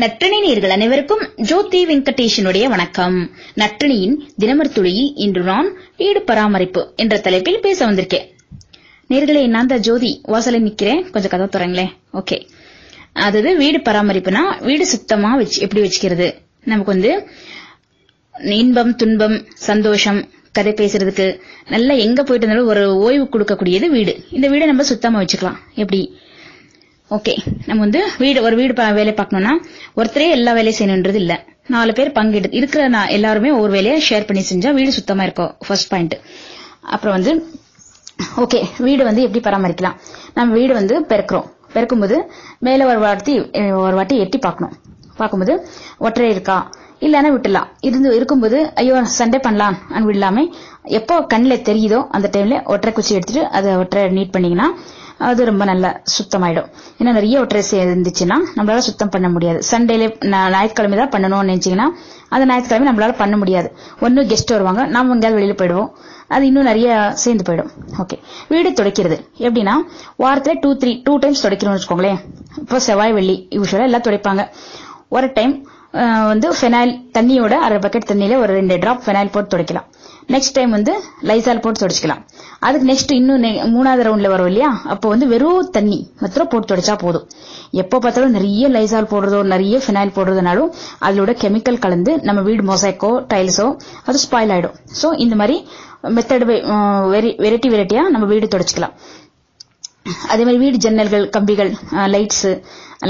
நற்றினை நேர்கள் அனைவருக்கும் ஜோதி வெங்கடேஷனுடைய வணக்கம். நற்றினியின் தினமர் துளியில் இன்று நான் வீடு பராமரிப்பு என்ற தலைப்பில் பேச வந்திருக்கேன். நேர்களே நான் தான் ஜோதி. வாசல நிக்கிறேன் கொஞ்சம் கதை தரங்களேன் ஓகே. அதாவது வீடு பராமரிப்புனா வீடு சுத்தமா வச்சு எப்படி வச்சுக்கிறது? நமக்கு வந்து இன்பம் துன்பம் சந்தோஷம் கதை பேசுறதுக்கு நல்லா எங்க போயிட்டு இருந்தாலும் ஒரு ஓய்வு கொடுக்கக்கூடியது வீடு. இந்த வீடை நம்ம சுத்தமா வச்சுக்கலாம். எப்படி? ஓகே நம்ம வந்து வீடு ஒரு வீடு பா- வேலை பார்க்கணும்னா ஒருத்தரே எல்லா வேலையும் செய்யணுன்றது இல்ல. நாலு பேர் பங்கெடு இருக்கிற நான் எல்லாருமே ஒரு வேலையை ஷேர் பண்ணி செஞ்சா வீடு சுத்தமா இருக்கும். ஃபர்ஸ்ட் பாயிண்ட் அப்புறம் வந்து ஓகே வீடு வந்து எப்படி பராமரிக்கலாம்? நம்ம வீடு வந்து பெருக்கிறோம். பெருக்கும்போது மேல ஒரு வாட்டி ஒரு வாட்டி எட்டி பார்க்கணும். பார்க்கும்போது ஒற்றை இருக்கா? இல்லைன்னா விட்டுலாம் இருந்து இருக்கும்போது ஐயோ சண்டே பண்ணலாம் அன்னு விடலாமே எப்போ கண்ணில் தெரியுதோ அந்த டைம்ல ஒற்றை குச்சி எடுத்துட்டு அதை ஒற்றை நீட் பண்ணீங்கன்னா அது ரொம்ப நல்லா சுத்தமாயிடும். ஏன்னா நிறைய ஒற்றை சே- இருந்துச்சுன்னா நம்மளால சுத்தம் பண்ண முடியாது. சண்டேல ஞாயிற்றுக்கிழமை தான் பண்ணணும்னு நினைச்சீங்கன்னா அந்த ஞாயிற்றுக்கிழமை நம்மளால பண்ண முடியாது. ஒன்னும் கெஸ்ட் வருவாங்க நாம எங்கேயாவது வெளியில போயிடுவோம். அது இன்னும் நிறைய சேர்ந்து போயிடும். ஓகே வீடு துடைக்கிறது. எப்படின்னா வாரத்துல டூ த்ரீ டூ டைம்ஸ் துடைக்கணும்னு வச்சுக்கோங்களேன். இப்போ செவ்வாய் வெள்ளி யூஸ்வலா எல்லாம் துடைப்பாங்க. ஒரு டைம் வந்து ஃபெனாயில் தண்ணியோட அரை பக்கெட் தண்ணியில ஒரு ரெண்டு டிராப் ஃபெனாயில் போட்டு துடைக்கலாம். நெக்ஸ்ட் டைம் வந்து லைசால் போட்டு துடைச்சிக்கலாம். அதுக்கு நெக்ஸ்ட் இன்னும் மூணாவது ரவுண்ட்ல வரும் இல்லையா? அப்போ வந்து வெறும் தண்ணி மாத்திரம் போட்டு துடைச்சா போதும். எப்போ பார்த்தாலும் நிறைய லைசால் போடுறதோ நிறைய ஃபினாயில் போடுறதுனாலும் அதோட கெமிக்கல் கலந்து நம்ம வீடு மொசைக்கோ டைல்ஸோ அது ஸ்பாயில் ஆயிடும். ஸோ இந்த மாதிரி மெத்தட் வெரைட்டி வெரைட்டியா நம்ம வீடு துடைச்சிக்கலாம். அதே மாதிரி வீடு ஜன்னல்கள் கம்பிகள் லைட்ஸ்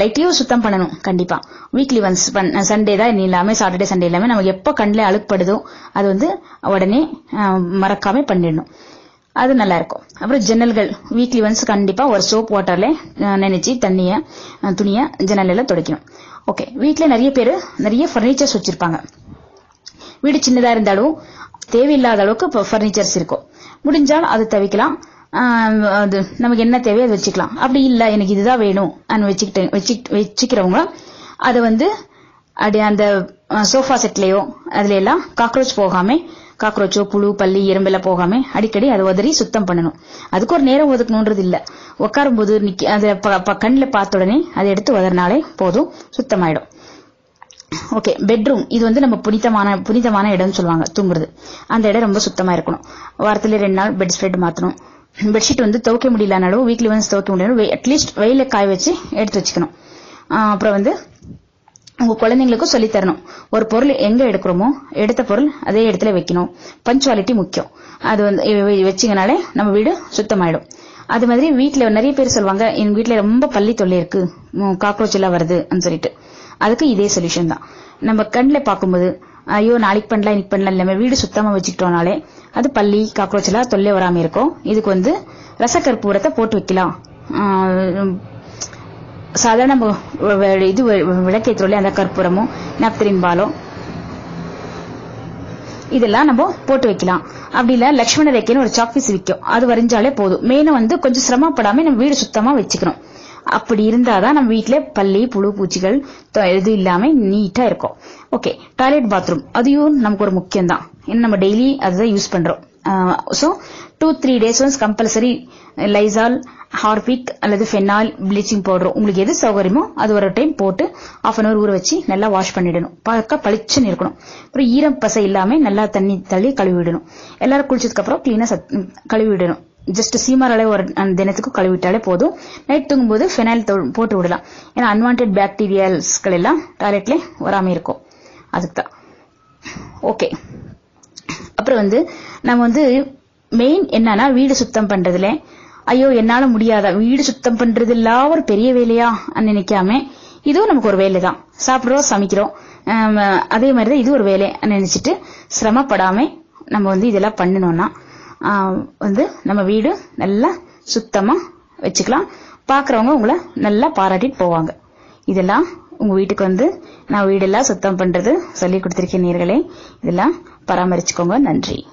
லைட்டையும் சுத்தம் பண்ணணும் கண்டிப்பா. வீக்லி ஒன்ஸ் சண்டே தான் இல்லாம சாட்டர்டே சண்டே இல்லாம நமக்கு எப்போ கண்ணில் அழுக்குப்படுதோ அது வந்து உடனே மறக்காம பண்ணிடணும். அது நல்லா இருக்கும். அப்புறம் ஜன்னல்கள் வீக்லி ஒன்ஸ் கண்டிப்பா ஒரு சோப் வாட்டர்ல நினைச்சு தண்ணிய துணிய ஜன்னல் எல்லாம் துடைக்கணும். ஓகே வீட்ல நிறைய பேர் நிறைய பர்னிச்சர்ஸ் வச்சிருப்பாங்க. வீடு சின்னதா இருந்தாலும் தேவையில்லாத அளவுக்கு ஃபர்னிச்சர்ஸ் இருக்கும். முடிஞ்சால் அது தவிக்கலாம். அது நமக்கு என்ன தேவையோ அதை வச்சுக்கலாம். அப்படி இல்ல எனக்கு இதுதான் வேணும். அண்ட் வச்சுக்கிட்டு வச்சுக்கிட்டு வச்சுக்கிறவங்க அதை வந்து அப்படி அந்த சோஃபா செட்லயோ அதுல எல்லாம் காக்ரோச் போகாம காக்ரோச்சோ புழு பள்ளி எறும்பெல்லாம் போகாம அடிக்கடி அதை உதறி சுத்தம் பண்ணணும். அதுக்கு ஒரு நேரம் ஒதுக்கணுன்றது இல்ல. உட்காரும்போது நிக்க அதை ப- ப- பார்த்த உடனே அதை எடுத்து உதறினாலே போதும் சுத்தமாயிடும். ஓகே பெட்ரூம் இது வந்து நம்ம புனிதமான புனிதமான இடம்னு சொல்லுவாங்க தூங்குறது. அந்த இடம் ரொம்ப சுத்தமா இருக்கணும். வாரத்துல ரெண்டு நாள் பெட் ஸ்ப்ரெட் மாத்தணும். பெட்ஷீட் வந்து துவைக்க முடியலனாலும் வீக்லி ஒன்ஸ் துவைக்க முடியல அட்லீஸ்ட் வெயில காய வச்சு எடுத்து வச்சுக்கணும். அப்புறம் வந்து உங்க குழந்தைங்களுக்கும் சொல்லித் தரணும். ஒரு பொருள் எங்க எடுக்கிறோமோ எடுத்த பொருள் அதே இடத்துல வைக்கணும். பஞ்சுவாலிட்டி முக்கியம். அது வந்து வச்சிங்கனாலே நம்ம வீடு சுத்தமாயிடும். அது மாதிரி வீட்டுல நிறைய பேர் சொல்லுவாங்க எங்க வீட்டுல ரொம்ப பள்ளி தொல்லை இருக்கு. காக்ரோச் எல்லாம் வருதுன்னு சொல்லிட்டு. அதுக்கு இதே சொல்யூஷன் தான். நம்ம கண்ணில் பார்க்கும்போது ஐயோ நாளைக்கு பண்ணலாம் இன்னைக்கு பண்ணலாம் இல்லாம வீடு சுத்தமா வச்சுக்கிட்டோம்னாலே அது பள்ளி காக்ரோச் எல்லாம் தொல்லை வராம இருக்கும். இதுக்கு வந்து ரசக்கற்பூரத்தை போட்டு வைக்கலாம். ஆஹ் சாதாரண இது வ- அந்த கற்பூரமும் நாப்தரின் பாலும் இதெல்லாம் நம்ம போட்டு வைக்கலாம். அப்படி இல்ல லட்சுமண ரேக்கைன்னு ஒரு சாக்பீஸ் விற்கும் அது வரைஞ்சாலே போதும். மெயினா வந்து கொஞ்சம் சிரமப்படாம நம்ம வீடு சுத்தமா வச்சுக்கணும். அப்படி இருந்தாதான் நம்ம வீட்டில் பல்லி புழு பூச்சிகள் எதுவும் இல்லாமல் இல்லாம நீட்டா இருக்கும். ஓகே டாய்லெட் பாத்ரூம் அதையும் நமக்கு ஒரு முக்கியம் தான் ஏன்னா நம்ம டெய்லி அதுதான் யூஸ் பண்றோம். So two three days once compulsory Lysol Harpic அல்லது ஃபெனால் ப்ளீச்சிங் பவுடர் உங்களுக்கு எது சௌகரியமோ அது ஒரு டைம் போட்டு ஆஃப் அன் அவர் ஊற வச்சு நல்லா வாஷ் பண்ணிடணும். பார்க்க பளிச்சுன்னு இருக்கணும். அப்புறம் ஈரம் பசை இல்லாம நல்லா தண்ணி தள்ளி கழுவி விடணும் எல்லாரும் குளிச்சதுக்கு அப்புறம் கிளீனா கழுவி விடணும் ஜஸ்ட் சீமரலை ஒரு தினத்துக்கும் கழுவிட்டாலே கழுவி விட்டாலே போதும். நைட் தூங்கும்போது ஃபெனைல் போட்டு விடலாம். ஏன்னா அன்வான்ட் பாக்டீரியாஸ்கள் எல்லாம் டாய்லெட்ல வராம இருக்கும். அதுக்கு தான் ஓகே அப்புறம் வந்து நம்ம வந்து மெயின் என்னன்னா வீடு சுத்தம் பண்றதுல ஐயோ என்னால முடியாதா? வீடு சுத்தம் பண்றது எல்லாம் ஒரு பெரிய வேலையா? நினைக்காம இதுவும் நமக்கு ஒரு வேலை தான் சாப்பிடுறோம் சமைக்கிறோம். அதே மாதிரி தான் இது ஒரு வேலை. நினைச்சிட்டு சிரமப்படாம நம்ம வந்து இதெல்லாம் பண்ணணும்னா வந்து நம்ம வீடு நல்லா சுத்தமா வச்சுக்கலாம். பாக்குறவங்க உங்களை நல்லா பாராட்டிட்டு போவாங்க. இதெல்லாம் உங்க வீட்டுக்கு வந்து நான் வீடெல்லாம் சுத்தம் பண்றது சொல்லி கொடுத்திருக்கேன் நேர்களே. இதெல்லாம் பராமரிச்சுக்கோங்க. நன்றி.